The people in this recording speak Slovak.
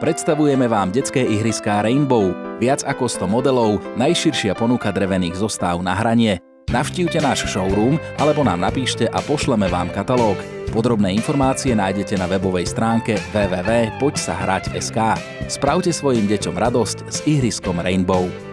Predstavujeme vám detské ihriská Rainbow. Viac ako 100 modelov, najširšia ponuka drevených zostáv na hranie. Navštívte náš showroom alebo nám napíšte a pošleme vám katalóg. Podrobné informácie nájdete na webovej stránke www.poďsahrať.sk. Spravte svojim deťom radosť s ihriskom Rainbow.